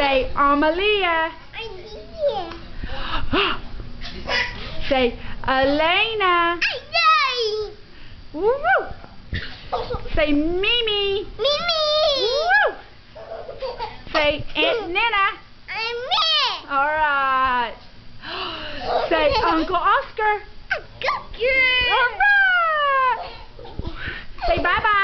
Say Amalia. Say Elena. Woo woo. Say Mimi. Mimi. Woo. Say Aunt Nina. Aunt Nina. All right. Say Uncle Oscar. Uncle Oscar. All right. Say bye bye.